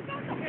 go, go.